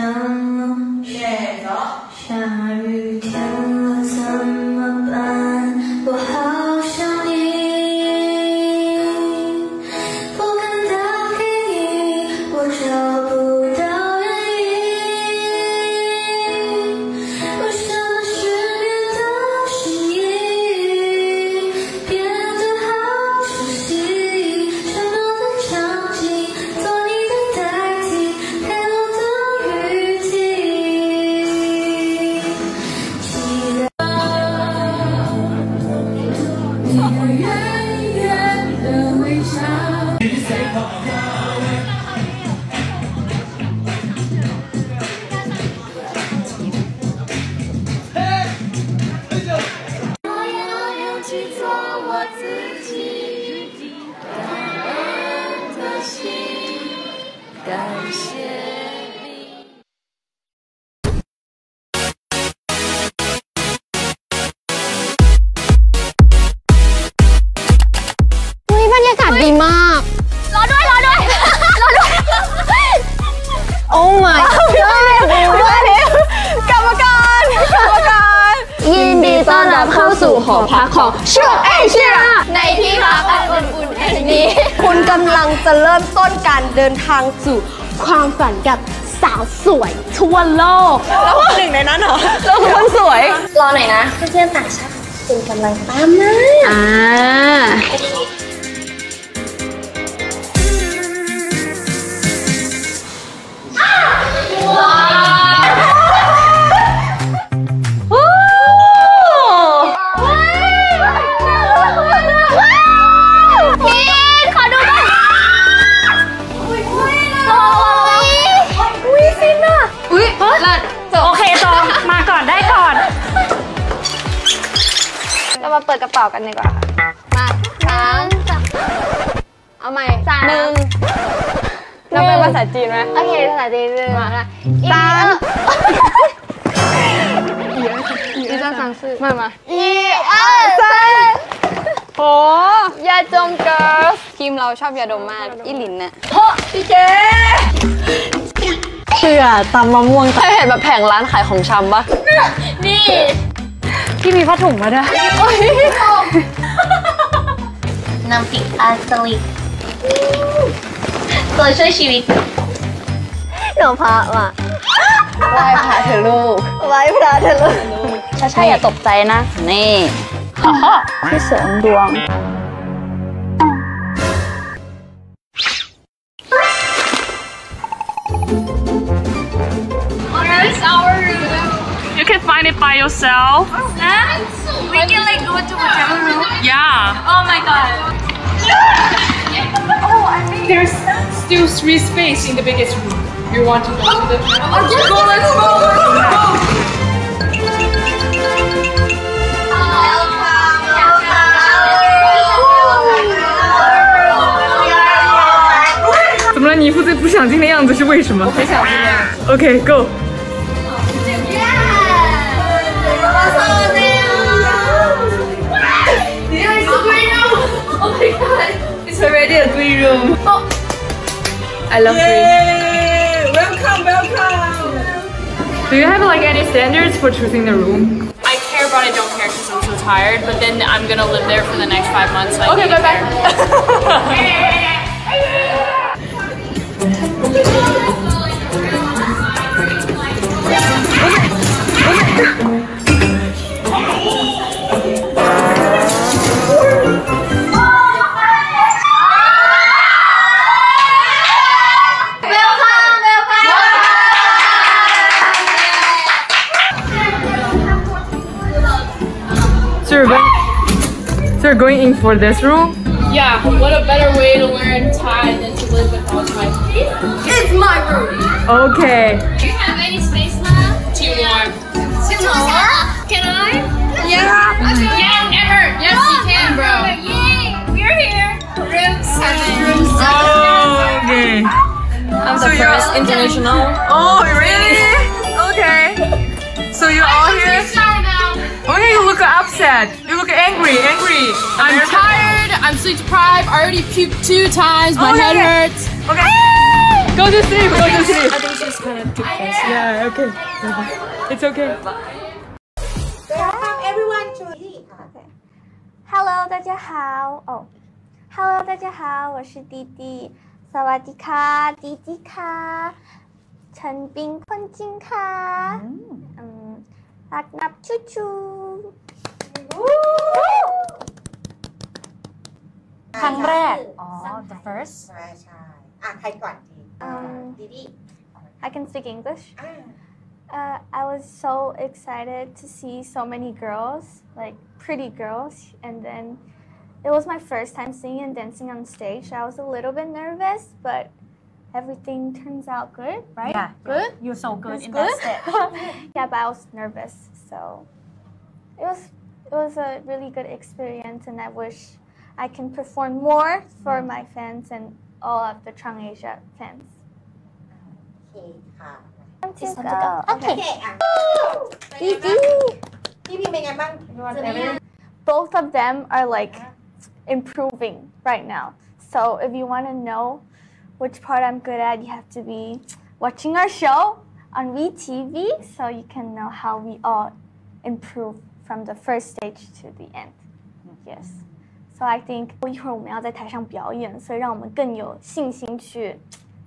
참 ต้อนรับเข้าสู่หอพักของช่วงเอเชียในที่พักอันอุ่นๆแห่งนี้ คุณกำลังจะเริ่มต้นการเดินทางสู่ความฝันกับสาวสวยทั่วโลกแล้วคนหนึ่งในนั้นเหรอเราคือคนสวย รอหน่อยนะเพื่อนๆต่างชาติเป็นกำลังตามนะอ่า มาเปิดกระเป๋ากันดีกว่ามาสามเอาใหม่สามหนึ่งเราเป็นภาษาจีนไหมโอเคภาษาจีนหนึ่งมานะสามอีอีจ้าสังสื่อมามาอีเออเซโหยาจมเกิร์ลทีมเราชอบยาดมมากอีหลินเนี่ยพี่เจเชื่อตำมะม่วงเคยเห็นแบบแผงร้านขายของชำปะนี่ ที่มีผ้าถุงมาด้วยน้ำพริกอาสลิกตัวช่วยชีวิตหนูพระว่ะไหว้พระเธอลูกไหว้พระเธอลูกถ้าใช่อย่าตกใจนะ นี่ที่เสริมดวง You can find it by yourself. We can like go to whichever room. Yeah. Oh my god. Oh, there's still three space in the biggest room. You want to go to the? Oh, oh, let's go, let's go, let's go. 怎么 a green room. Oh. I love green. Welcome, welcome. Do you have like any standards for choosing the room? I care, but I don't care because I'm so tired. But then I'm gonna live there for the next five months. So I Okay, need to bye bye. Going, so you're going in for this room? Yeah. What a better way to learn Thai than to live with all my. It's my room. Okay. Do you have any space left? Two more. Two more? Can I? Yeah, Yeah, never. Yes, you oh, can, bro. Yay! We're here. Room seven. Room Oh, okay. I'm So the you're- first international Oh, really? Okay. So you're all here? Okay, you look upset. You look angry, angry. I'm tired. I'm sleep deprived. I already puked two times. My Oh, head yeah. hurts. Okay. Go to sleep, go to sleep. I think she's kind of Okay. It's okay. Welcome everyone to ค่ะ Hello，大家好。哦，Hello，大家好，我是弟弟。สวัสดีค่ะ弟弟ค่ะฉันเป็นคนจริงค่ะอืมรักนับชูชู ครั้งแรก อ๋อ the first ใช่ใช่อ่ะใครก่อนดี อืม ดีดี I can speak English. อ่า Uh, I was so excited to see so many girls, like pretty girls, and then it was my first time singing and dancing on stage. I was a little bit nervous, but everything turns out good, right? Yeah. Good. you're so good It's in good. that step yeah, but I was nervous, so it was it was a really good experience, and I wish I can perform more for mm my fans and all of the Chuang Asia fans. Okay, huh. Time to, go. go. Okay. okay. Both of them are like improving right now. So if you want to know which part I'm good at, you have to be watching our show on WeTV so you can know how we all improve from the first stage to the end. Yes. So I think 一会儿我们要在台上表演，所以让我们更有信心去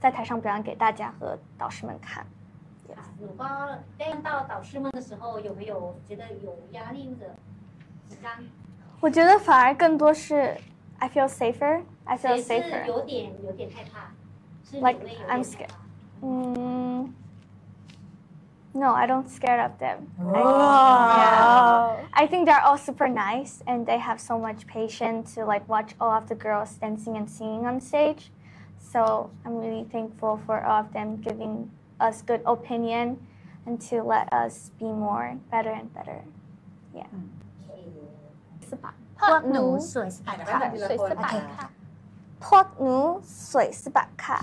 在台上表演给大家和导师们看。Yes. 啊、有帮表到导师们的时候，有没有觉得有压力或者紧张？我觉得反而更多是 I feel safer. I feel safer. 有点有点害怕。Like I'm scared. 嗯。no, I don't scared of them. I, Oh. yeah. I think they're all super nice and they have so much patience to like watch all of the girls dancing and singing on stage. So I'm really thankful for all of them giving us good opinion and to let us be more better and better. พวกหนูสวยส อ่ะ ปา เดี๋ยว ค่ะ ให้ทีละคน โอเค ค่ะ พวกหนูสวยสะบัดค่ะ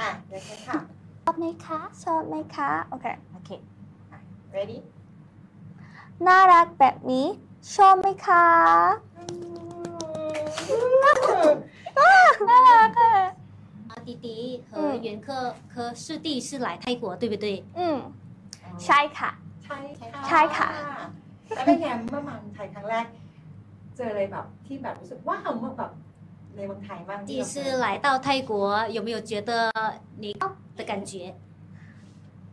อ่ะเดี๋ยวฉันค่ะ ชอบไหมคะชอบไหมคะโอเค โอเค ready น่ารักแบบนี้ชอบไหมคะน่ารักค่ะ 啊，弟弟和嗯袁克和师弟是来泰国，对不对？ อืมใช่ค่ะ ใช่ค่ะ ใช่ค่ะ แล้วเป็นไงเมื่อมาเมืองไทยครั้งแรก เจออะไรแบบที่แบบรู้สึกว้าวเมื่อแบบในเมืองไทยบ้าง 第一次来到泰国，有没有觉得你的感觉？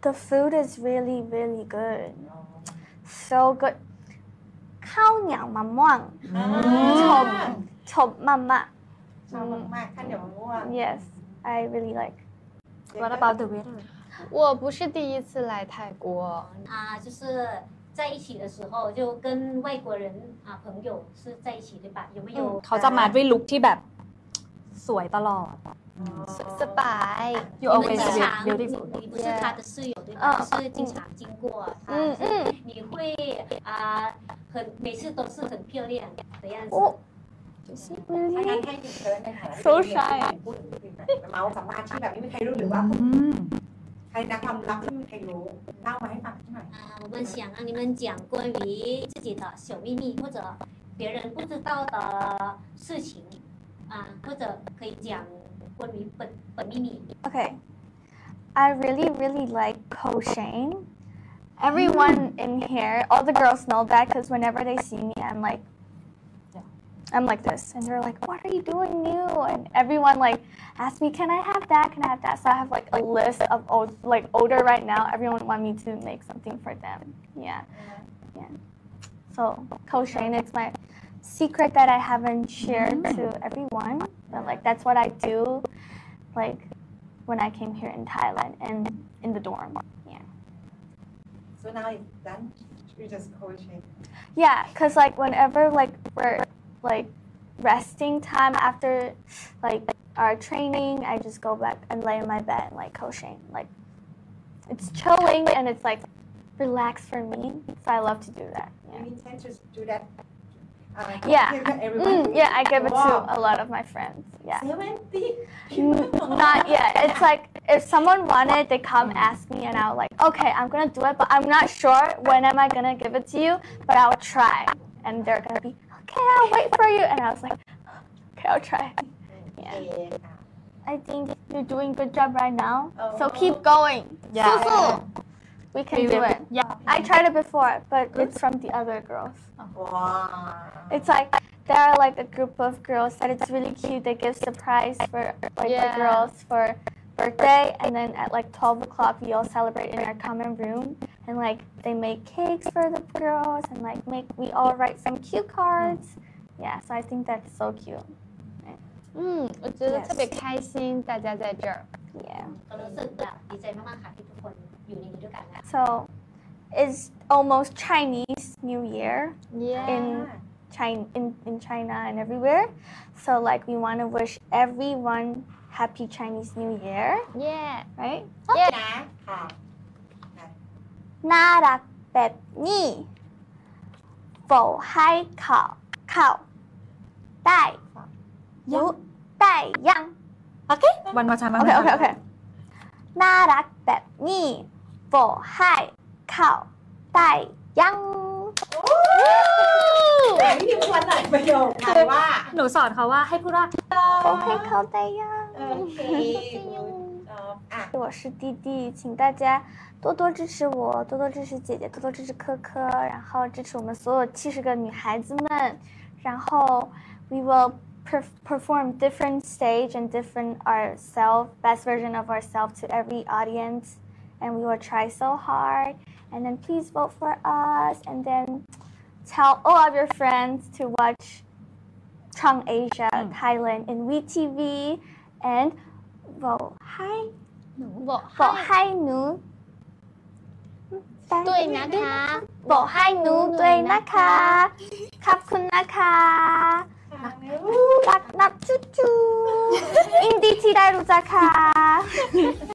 The food is really really good so good ข้าวเหนียวมะม่วง ชม ชมมามะ ชอบมากๆข้าวเหนียวมะม่วง yes I really like What about the weather 我不是第一次来泰国，啊，就是 在一起的时候就跟外国人啊朋友是在一起对吧？有没有？ เขาจะมาด้วยลุคที่แบบสวยตลอด สบาย You 你们 always 经 look 常，你 beautiful 你不是他的室友对吧？嗯是经常经过他，嗯嗯你会啊、很每次都是很漂亮的样子。哦 ถ้างั้นให้ดิเชิญในฐานะ So shy พูดถึงฟิล์มหน่อยเมาส์สัมภาษณ์ที่แบบไม่มีใครรู้หรือว่า อืม ใครนักความลับที่ไม่มีใครรู้เล่ามาให้ฟังหน่อย 啊，我们想让你们讲关于自己的小秘密或者别人不知道的事情啊，或者可以讲关于本本秘密。 Okay. I really, really like crocheting. Everyone in here, all the girls know that because whenever they see me, I'm like, Yeah. I'm like this. And they're like, what are you doing new? And everyone like asks me, can I have that? Can I have that? So I have like a list of old, like older right now. Everyone want me to make something for them. Yeah. Yeah. So crocheting, it's my secret that I haven't shared mm-hmm. to everyone. But like that's what I do. Like when I came here in Thailand and in the dorm. Yeah. so now it's done You're just coaching Yeah, cause like whenever like we're like resting time after like our training, I just go back and lay in my bed and like crocheting. Like it's chilling and it's like relaxed for me. So I love to do that. you Yeah. intend to do that uh, Yeah. give to everyone Mm, yeah, I give it to a lot of my friends. Yeah. 70 Not yet. It's like if someone wanted, they come ask me, and I'll like, okay, I'm gonna do it, but I'm not sure when am I gonna give it to you, but I'll try. And they're gonna be, I'll wait for you. And I was like, okay, I'll try. Yeah. I think you're doing good job right now. Oh. So keep going. Yeah. We can do it. Yeah. I tried it before, but it's from the other girls. Wow. It's like there are like a group of girls that it's really cute. They give surprise for like yeah. the girls for birthday, and then at like 12 o'clock we all celebrate in our common room, and like they make cakes for the girls, and like make we all write some cute cards. Yeah, so I think that's so cute. 嗯，我觉得特别开心，大家在这儿。 Yeah. ก็รู้สึกแบบดีใจมากๆค่ะที่ทุกคนอยู่ในนี้ด้วยกันนะ So it's almost Chinese New Year Yeah. in China in, in China and everywhere. So like we want to wish everyone happy Chinese New Year, Yeah. right? นะค่ะน่ารักแบบนี้โปรให้เขาเข้าได้ยุได้ยัง One more time. one โอเค more โอเค time. โอเคน่ารักแบบนี้โปรให้เข้าได้ยังแต่พี่พิมพ์วันไหนประโยคนั้นว่า หนูสอนเขาว่าให้พูดว่าโปรให้เข้าได้ยัง OK，我是弟弟，请大家多多支持我，多多支持姐姐，多多支持科科，然后支持我们所有七十个女孩子们，然后 we will perform different stage and different ourselves best version of ourselves to every audience. And we will try so hard. And then please vote for us. And then tell all of your friends to watch Chuang Asia mm. Thailand in WeTV and vote hi บอกบอกให้หนูด้วยนะคะ บอกให้หนูด้วยนะคะ ขอบคุณนะคะรักนับจุ๊จูอินดีที่ได้รู้จักค่ะ